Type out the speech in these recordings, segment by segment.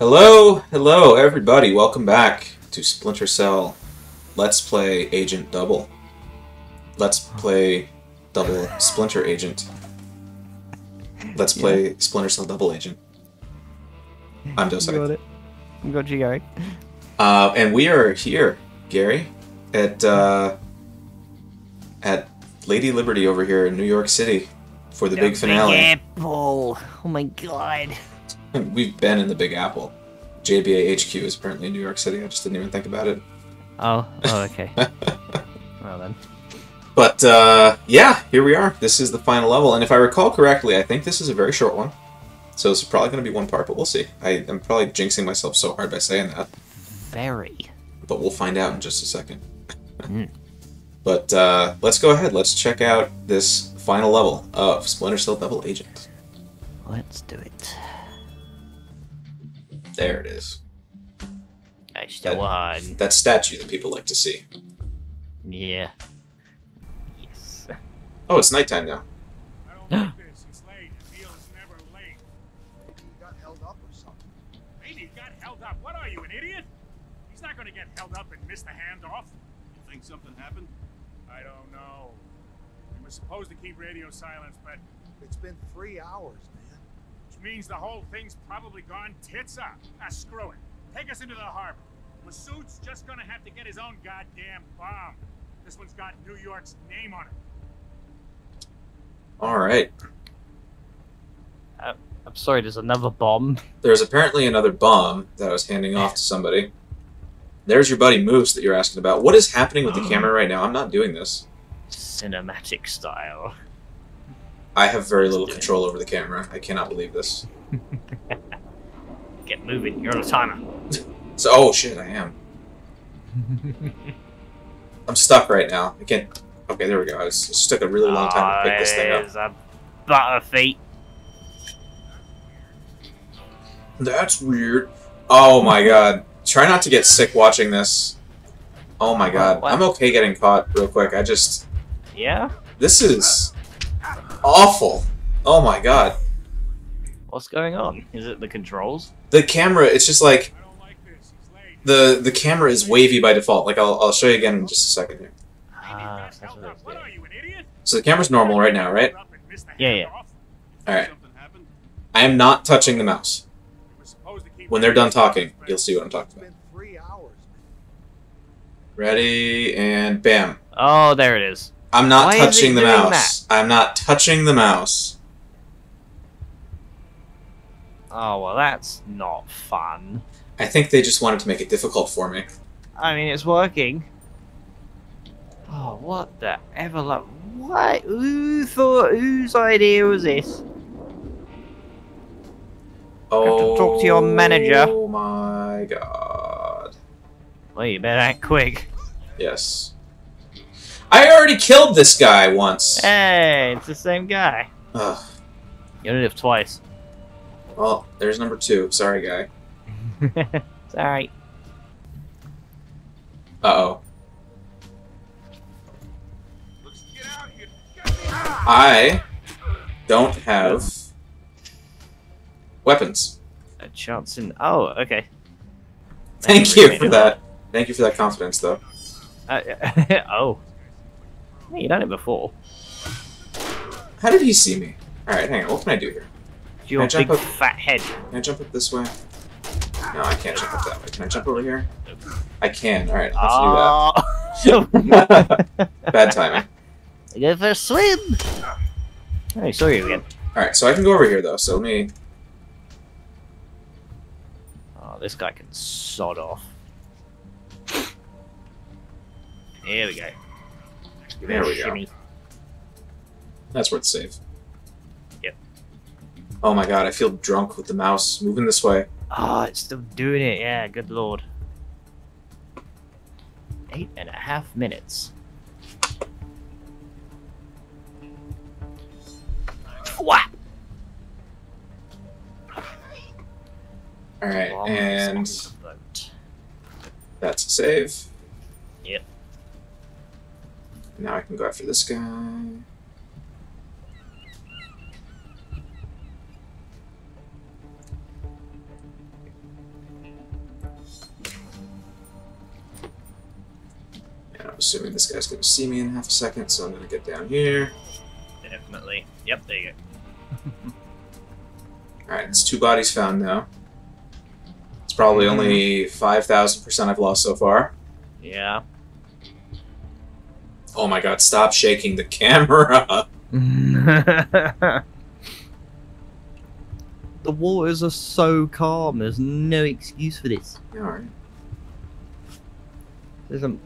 Hello, hello, everybody. Welcome back to Splinter Cell. Let's play Agent Double. Let's play Double Splinter Agent. Let's play Splinter Cell Double Agent. I'm Dos You got it. You got you going. Uh, and we are here, Gary, at uh, at Lady Liberty over here in New York City for the big finale. apple. Oh my god. We've been in the Big Apple. JBA HQ is apparently in New York City. I just didn't even think about it. Oh, oh, okay. well then. But uh, yeah, here we are. This is the final level, and if I recall correctly, I think this is a very short one. So it's probably going to be one part, but we'll see. I, I'm probably jinxing myself so hard by saying that, Very. but we'll find out in just a second. Mm. But uh, let's go ahead. Let's check out this final level of Splinter Cell Double Agent. Let's do it. There it is. I still on. That statue that people like to see. Yeah. Yes. Oh, it's nighttime now. I like this. It's late. The meal is never late. Maybe he got held up or something. Maybe he got held up. What are you, an idiot? He's not going to get held up and miss the handoff. You think something happened? I don't know. We were supposed to keep radio silence, but It's been three hours, man. Which means the whole thing's probably gone tits up. Ah, screw it. Take us into the harbor. Massoud's just gonna have to get his own goddamn bomb. This one's got New York's name on it. All right. I'm sorry, there's another bomb. There's apparently another bomb that I was handing off to somebody. There's your buddy Moose that you're asking about. What is happening with the camera right now? I'm not doing this. Cinematic style. I have very little control over the camera. I cannot believe this. Get moving, you're on a timer. So, oh shit, I am. I'm stuck right now. I can't. Okay, there we go. I was, just took a really long time to pick this thing up. Ah, there's a butterfeet. That's weird. Oh my god. Try not to get sick watching this. Oh my god. What? I'm okay getting caught real quick. I just. Yeah? This is awful. Oh my god. What's going on? Is it the controls? The camera, it's just like. Like this. He's late. The, the camera is wavy by default. Like, I'll, I'll show you again in just a second here. Maybe Ah, that's what up. What are you, an idiot? So the camera's normal right now, right? Up and miss the Yeah, yeah. Alright. think something happened? I am not touching the mouse. We were supposed to keep When they're done talking, you'll see what I'm talking about. been three hours, man. Ready, and bam. Oh, there it is. I'm not Why touching the mouse. I'm not touching the mouse. Oh, well, that's not fun. I think they just wanted to make it difficult for me. I mean, it's working. Oh, what the ever like? What? Who thought? Whose idea was this? Oh, to talk to your manager. Oh my god. Well, you better act quick. Yes. I already killed this guy once. Hey, it's the same guy. Ugh. You only live twice. Well, there's number two. Sorry, guy. it's alright. Uh oh. Let's get out here. I don't have weapons. A chance in. Oh, okay. Thank you for that. Thank you for that confidence, though. Uh, oh. Hey, you done it before. How did he see me? Alright, hang on. What can I do here? It's your I jump big up? fat head. Can I jump up this way? No, I can't jump up that way. Can I jump over here? I can. Alright, I'll have to do that. Ah. Bad timing. Go for a swim. Oh, I saw you again. Alright, so I can go over here, though, so let me... Oh, this guy can sod off. Here we go. Give it There a we go. That's worth save. Yep. Oh my god, I feel drunk with the mouse moving this way. Oh, it's still doing it. Yeah, good lord. Eight and a half minutes. Whap! Alright, Bombs and on the boat. that's a save. Now I can go after this guy. Yeah, I'm assuming this guy's going to see me in half a second, so I'm going to get down here. Definitely. Yep, there you go. Alright, it's two bodies found now. It's probably mm -hmm. only 5,000% I've lost so far. Yeah. Oh my god, stop shaking the camera! the waters are so calm. There's no excuse for this. Alright. There's a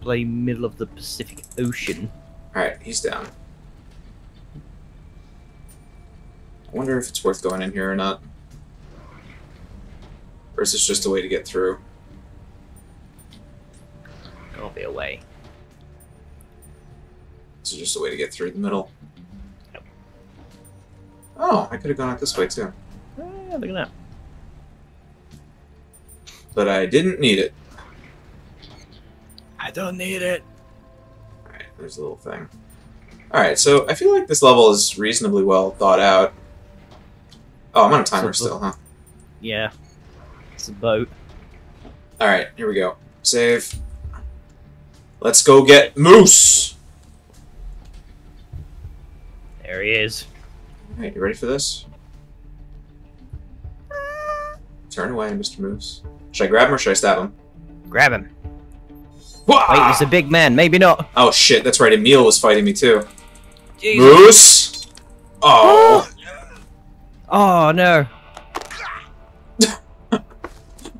bloody middle of the Pacific Ocean. Alright, he's down. I wonder if it's worth going in here or not. Or is this just a way to get through? There'll be away. This is just a way to get through the middle. Yep. Oh, I could have gone out this way too. Ah, look at that. But I didn't need it. I don't need it. Alright, there's a little thing. Alright, so I feel like this level is reasonably well thought out. Oh, I'm on a timer still, huh? Yeah. It's a boat. Alright, here we go. Save. Let's go get Moose! There he is. Alright, you ready for this? Turn away, Mr. Moose. Should I grab him or should I stab him? Grab him. Wah! Wait, he's a big man. Maybe not. Oh shit, that's right, Emile was fighting me too. Jesus. Moose! Oh! Oh no.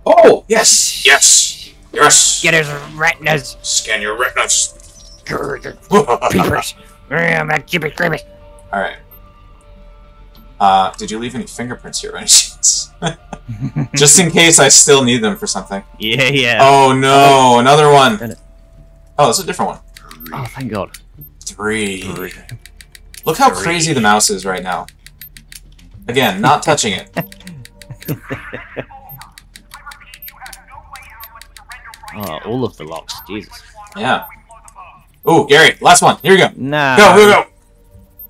Oh! Yes! Yes! Yes! Get his retinas. Scan your retinas! Peepers. Alright. Alright. Uh, did you leave any fingerprints here by any chance? Just in case I still need them for something. Yeah, yeah. Oh no, another one! Done. Oh, it's a different one. Oh, thank God. Three. Three. Look how crazy the mouse is right now. Again, not touching it. Oh, all of the locks. Jesus. Yeah. Ooh, Gary, last one. Here we go. Nah. Go, go, go.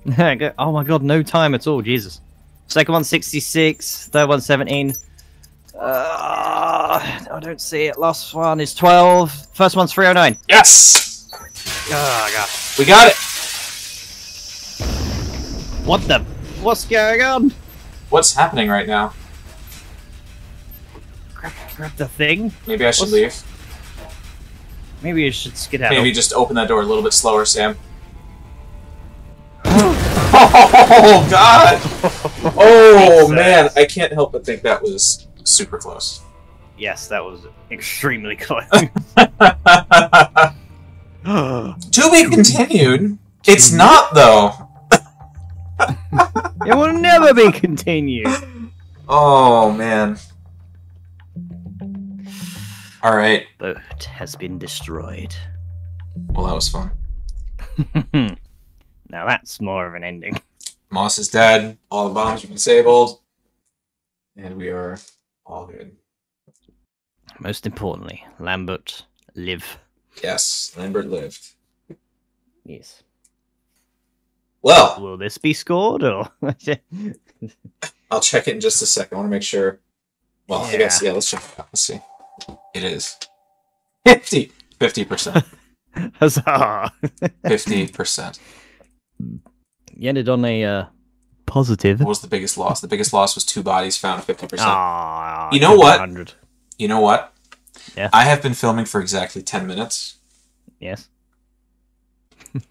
Oh my god, no time at all, Jesus. Second one 66, third one 17. Uh, I don't see it. Last one is 12. First one's 309. Yes! Oh god. We got it! What the? What's going on? What's happening right now? Grab, grab the thing? Maybe I should What's- leave. Maybe you should skedaddle. Maybe just open that door a little bit slower, Sam. Oh, God! Oh, man. I can't help but think that was super close. Yes, that was extremely close. to be continued. It's not, though. it will never be continued. Oh, man. Alright. Boat has been destroyed. Well, that was fun. Now that's more of an ending. Moss is dead. All the bombs are disabled. And we are all good. Most importantly, Lambert live. Yes, Lambert lived. Yes. Well, Will this be scored or? I'll check it in just a second. I want to make sure. Well, I guess, yeah, let's check it out. Let's see. It is 50 50%. Huzzah! 50%. You ended on a uh, positive. What was the biggest loss? The biggest loss was two bodies found 50%. Ah, You know what? 100. You know what? Yeah. I have been filming for exactly 10 minutes. Yes.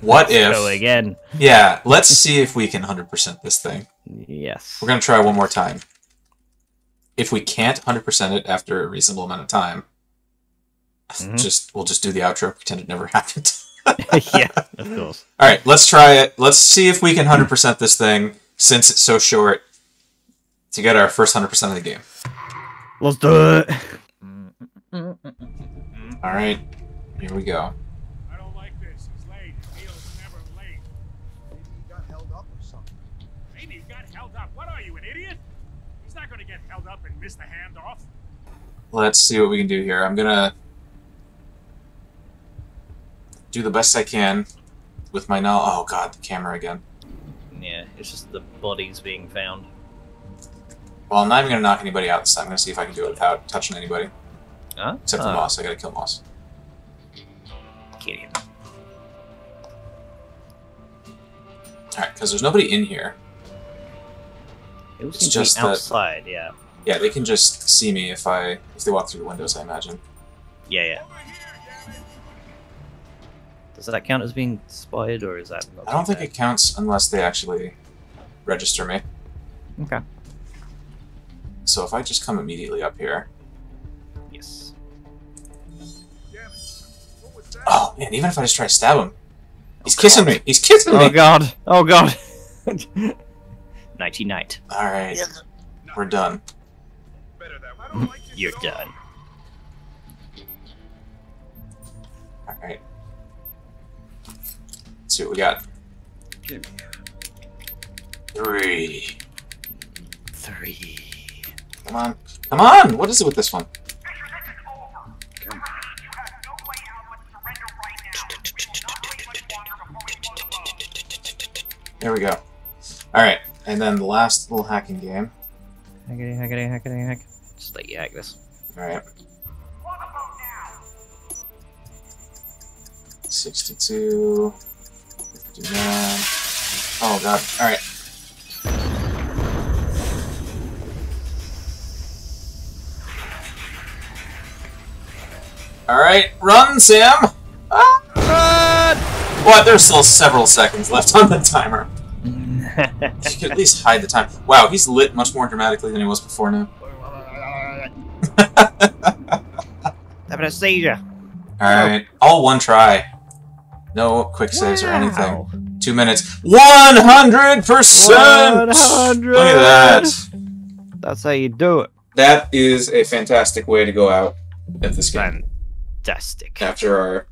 What Go if. again. Yeah, let's see if we can 100% this thing. Yes. We're going to try one more time. If we can't 100% it after a reasonable amount of time, Mhm. just we'll just do the outro, pretend it never happened. yeah, of course. All right, let's try it. Let's see if we can 100% this thing since it's so short to get our first 100% of the game. Let's do it. All right, here we go. I don't like this. He's late. Neil's never late. Maybe he got held up or something. Maybe he got held up. What are you, an idiot? He's not gonna get held up and miss the handoff. Let's see what we can do here. I'm gonna do the best I can with my now. Oh god, the camera again. Yeah, it's just the bodies being found. Well, I'm not even gonna knock anybody out this time. I'm gonna see if I can do it without touching anybody. Huh? Except for Ah, Moss. I gotta kill Moss. kill him. Alright, because there's nobody in here. It was just just that- outside, yeah. Yeah, they can just see me if I if they walk through the windows, I imagine. Yeah, yeah. Does that count as being spied, or is that not I don't too think it counts unless they actually register me. Okay. So if I just come immediately up here. Yes. Damn it. What was that? Oh man, even if I just try to stab him. He's oh, kissing me! He's kissing Oh me! Oh god! Oh god! Nighty night. Alright, we're done. Better that way. I don't like this You're at all. done. Alright. Let's see what we got. Three. Three. Come on. Come on! What is it with this one? There we go. Alright, and then the last little hacking game. Hackety, hackety, hackety, hack. Just let you hack this. Alright. 62. 59. Oh god. Alright. Alright, run, Sam! Ah! What? There's still several seconds left on the timer. You could at least hide the time. Wow, he's lit much more dramatically than he was before now. Having a seizure. Alright, all one try. No quick saves or anything. Two minutes. 100%! 100! Look at that. That's how you do it. That is a fantastic way to go out at this game Fantastic. after our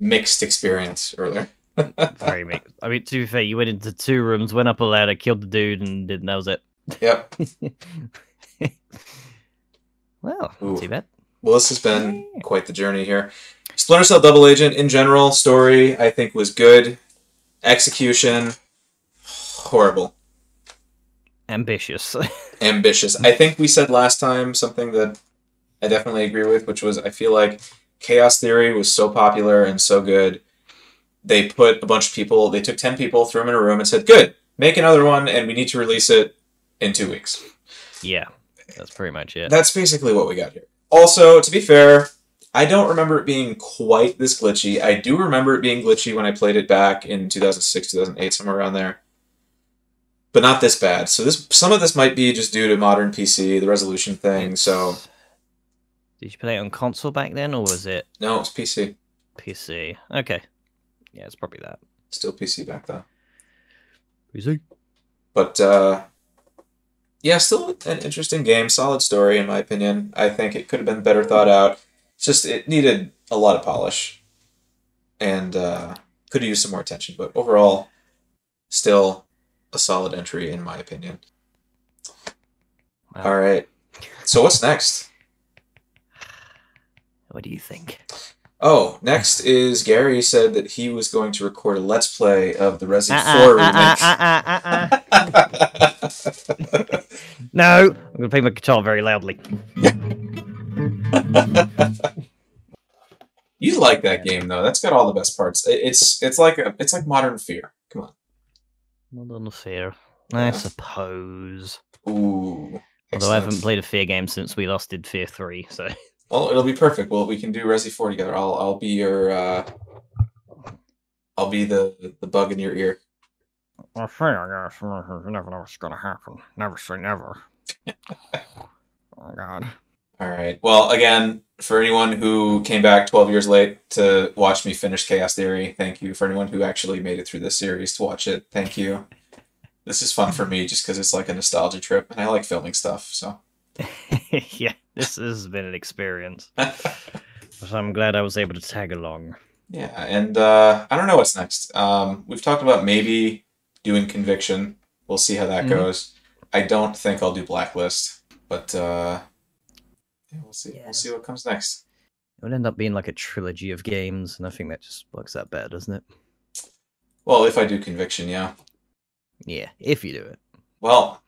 mixed experience earlier. Very mixed. I mean, to be fair, you went into two rooms, went up a ladder, killed the dude, and did, that was it. Yep. Well, Ooh. too bad. Well, this has been quite the journey here. Splinter Cell Double Agent in general, story I think was good. Execution, horrible. Ambitious. ambitious. I think we said last time something that I definitely agree with, which was I feel like Chaos Theory was so popular and so good. They put a bunch of people, they took 10 people, threw them in a room, and said, Good, make another one, and we need to release it in two weeks. yeah, that's pretty much it. That's basically what we got here. Also, to be fair, I don't remember it being quite this glitchy. I do remember it being glitchy when I played it back in 2006, 2008, somewhere around there. But not this bad. So this some of this might be just due to modern PC, the resolution thing. So Did you play it on console back then, or was it no, it's PC. PC? Okay. Yeah, it's probably that. Still PC back then. PC. But uh yeah, still an interesting game, solid story in my opinion. I think it could have been better thought out. Just it needed a lot of polish. And uh could have used some more attention, but overall still a solid entry in my opinion. Wow. All right. So what's next? What do you think? Oh, next is Gary said that he was going to record a let's play of the Resident Uh-uh, 4 uh-uh, remake. uh-uh, uh-uh. No, I'm gonna play my guitar very loudly. You like that game though. That's got all the best parts. It's it's like a, it's like Modern Fear. Come on. The fear, I Yeah. suppose. Ooh. Although I haven't played a fear game since we last did Fear Three, so Well, it'll be perfect. Well, we can do Resi 4 together. I'll I'll be your uh I'll be the the bug in your ear. I say I guess you never know what's gonna happen. Never say never. oh God. All right. Well, again, for anyone who came back 12 years late to watch me finish Chaos Theory, thank you. For anyone who actually made it through this series to watch it, thank you. This is fun for me just because it's like a nostalgia trip and I like filming stuff. So, yeah, this has been an experience. But I'm glad I was able to tag along. yeah. And uh, I don't know what's next. Um, we've talked about maybe doing Conviction. We'll see how that Mhm. goes. I don't think I'll do Blacklist, but uh, yeah, we'll see. Yeah. We'll see what comes next. It would end up being like a trilogy of games, and I think that just works out better, doesn't it? Well, if I do Conviction, yeah. Yeah, if you do it. Well,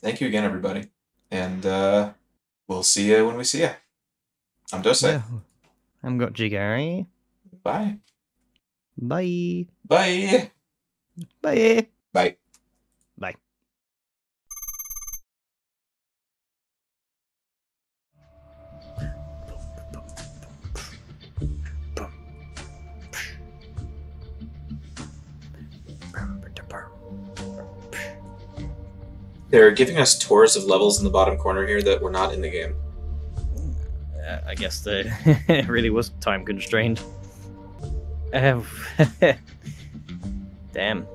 thank you again, everybody. And uh, we'll see you when we see you. I'm Dose. Yeah. I'm got Gary. Bye. Bye. Bye. Bye. Bye. Bye. They're giving us tours of levels in the bottom corner here that were not in the game. Uh, I guess the it really was time constrained. Uh, damn.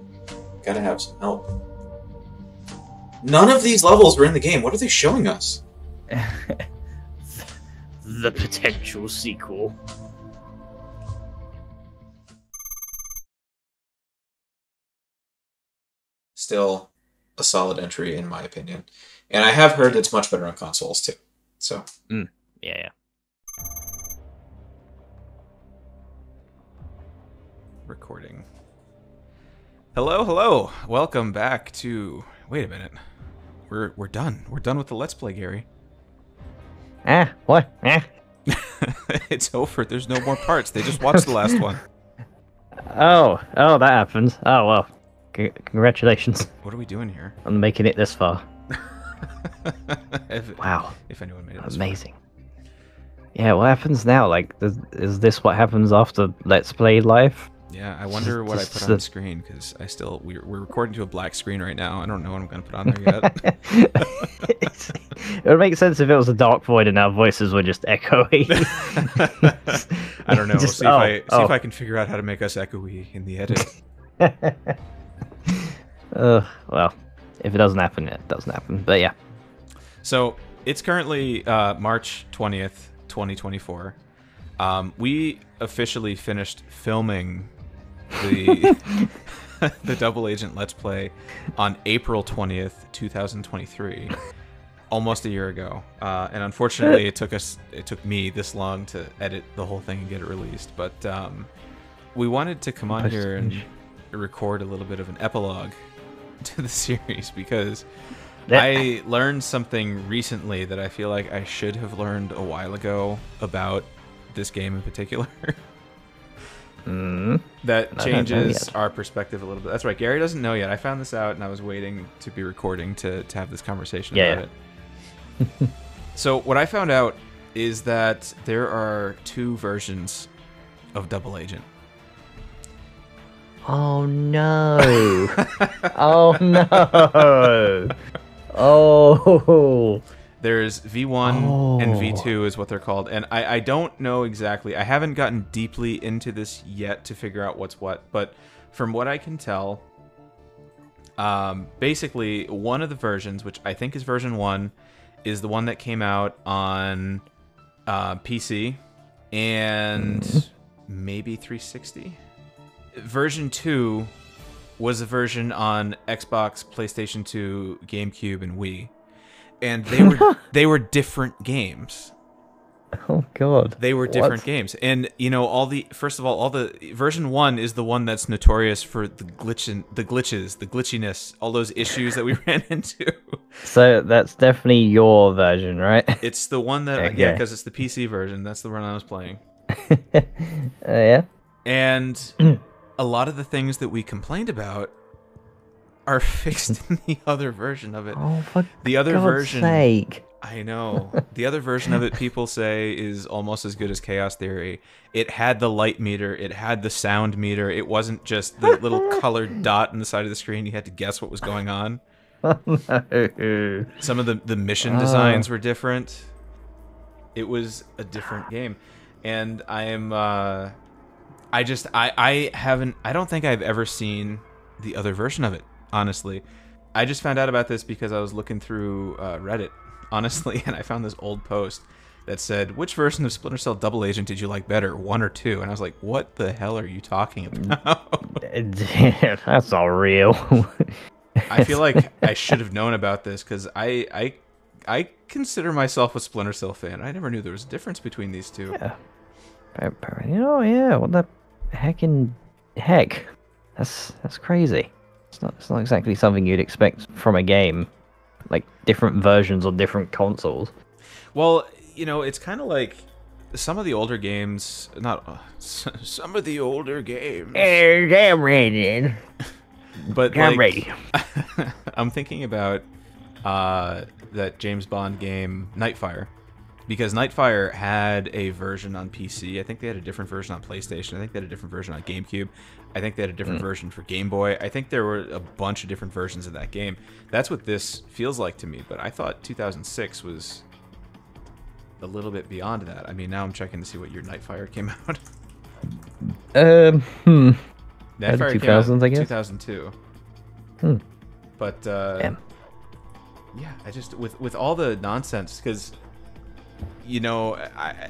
Gotta have some help. None of these levels were in the game. What are they showing us? the potential sequel. Still a solid entry in my opinion. And I have heard it's much better on consoles too. So Yeah, yeah. recording. Hello, hello. Welcome back to. Wait a minute. We're we're done. We're done with the let's play, Gary. Eh, what? Eh. it's over. There's no more parts. They just watched the last one. Oh, oh, that happened. Oh well. C- congratulations What are we doing here? on making it this far. if, Wow, if anyone made it this far. amazing. Yeah, what happens now? Like, is, is this what happens after Let's Play Live? Yeah, I wonder what I put on the- screen because I still we're, we're recording to a black screen right now. I don't know what I'm gonna put on there yet. it would make sense if it was a dark void and our voices were just echoey. I don't know. Just- see if oh, I see oh. if I can figure out how to make us echoey in the edit. Uh, well, if it doesn't happen, it doesn't happen. But yeah. So it's currently uh, March 20th, 2024. Um, we officially finished filming the the Double Agent Let's Play on April 20th, 2023, almost a year ago. Uh, and unfortunately, it took us it took me this long to edit the whole thing and get it released. But um, we wanted to come on here and record a little bit of an epilogue to the series because Yeah. I learned something recently that I feel like I should have learned a while ago about this game in particular. Mm. that I don't know changes our perspective a little bit. That's right. Gary doesn't know yet. I found this out and I was waiting to be recording to, to have this conversation Yeah, about it. so what I found out is that there are two versions of Double Agent. Oh no! oh no! Oh. There's V1 and Oh. V2 is what they're called. And I, I don't know exactly. I haven't gotten deeply into this yet to figure out what's what. But from what I can tell, um, basically, one of the versions, which I think is version 1, is the one that came out on uh, PC and maybe 360. Version 2 was a version on Xbox, PlayStation 2, GameCube, and Wii. And they were they were different games. Oh god. They were different What? games. And you know, all the first of all, all the version 1 is the one that's notorious for the glitch the glitches, the glitchiness, all those issues that we ran into. So that's definitely your version, right? It's the one that yeah, Okay. because it's the PC version. That's the one I was playing. uh, yeah. And a lot of the things that we complained about are fixed in the other version of it. Oh, for The other God's version sake. I know. The other version of it people say is almost as good as Chaos Theory. It had the light meter, it had the sound meter. It wasn't just the little colored dot in the side of the screen. You had to guess what was going on. Oh, no. Some of the the mission designs were different. It was a different game. And I am uh I just I I haven't I don't think I've ever seen the other version of it, honestly. I just found out about this because I was looking through uh, Reddit, honestly, and I found this old post that said, "Which version of Splinter Cell Double Agent did you like better, one or two? And I was like, "What the hell are you talking about?" That's all real. I feel like I should have known about this because I I I consider myself a Splinter Cell fan. I never knew there was a difference between these two. Yeah. You know, yeah. What the heckin' heck? That's that's crazy. It's not. It's not exactly something you'd expect from a game, like different versions on different consoles. Well, you know, it's kind of like some of the older games, not uh, some of the older games, Hey, I'm ready. but I'm like, ready. I'm thinking about uh, that James Bond game Nightfire because Nightfire had a version on PC. I think they had a different version on PlayStation. I think they had a different version on GameCube. I think they had a different version for Game Boy. I think there were a bunch of different versions of that game. That's what this feels like to me. But I thought 2006 was a little bit beyond that. I mean, now I'm checking to see what year Nightfire came out. Um, hmm. Nightfire 2000s, I guess? 2002. Hmm. But uh, Damn. yeah, I just with with all the nonsense because you know I,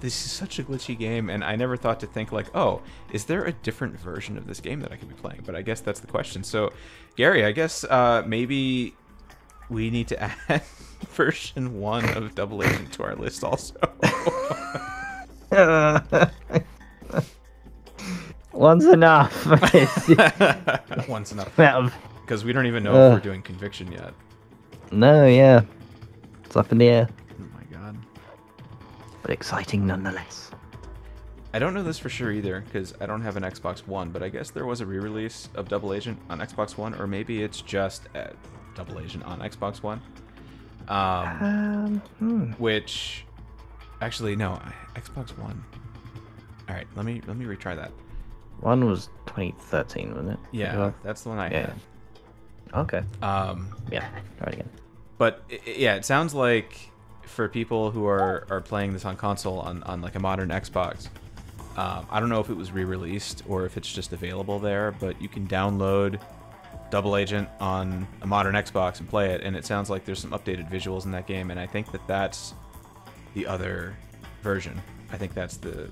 this is such a glitchy game, and I never thought to think like, oh, is there a different version of this game that I could be playing? But I guess that's the question. So, Gary, I guess uh, maybe we need to add version one of Double Agent to our list also. One's enough. Once enough, because we don't even know Uh. if we're doing conviction yet. no, yeah. It's up in the air. But exciting nonetheless. I don't know this for sure either because I don't have an Xbox One, but I guess there was a re-release of Double Agent on Xbox One, or maybe it's just uh, Double Agent on Xbox One. Um, Um, hmm. which actually no, Xbox One. All right, let me let me retry that. One was 2013, wasn't it? Yeah, that's the one I Yeah. Okay. Um, Yeah. Try it again. but yeah, it sounds like for people who are are playing this on console on on like a modern Xbox. Um, I don't know if it was re-released or if it's just available there, but you can download Double Agent on a modern Xbox and play it, and it sounds like there's some updated visuals in that game, and I think that that's the other version. I think that's the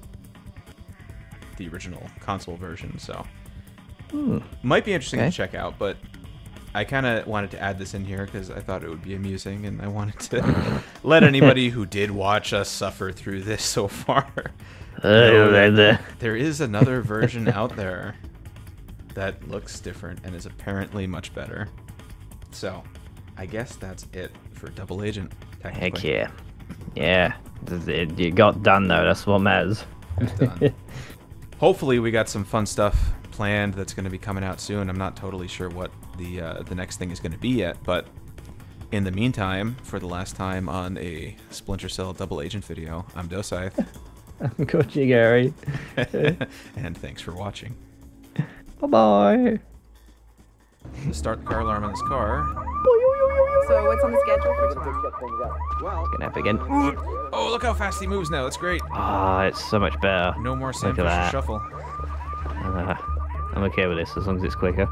the original console version. So Hmm. might be interesting Okay. to check out, but I kind of wanted to add this in here because I thought it would be amusing, and I wanted to let anybody who did watch us suffer through this so far. know there is another version out there that looks different and is apparently much better. So, I guess that's it for Double Agent. Heck yeah. Yeah. You got done though. That's what matters. Hopefully, we got some fun stuff planned that's going to be coming out soon. I'm not totally sure what the uh, the next thing is going to be yet, but in the meantime, for the last time on a Splinter Cell Double Agent video, I'm Docithe, Got you, Gary. and thanks for watching. Bye bye. Start the car alarm on this car. So what's on the schedule for tomorrow? Gonna have again. Oh, look how fast he moves now. That's great. Ah, it's so much better. No more Sam Fisher shuffle. Uh, I'm okay with this as long as it's quicker.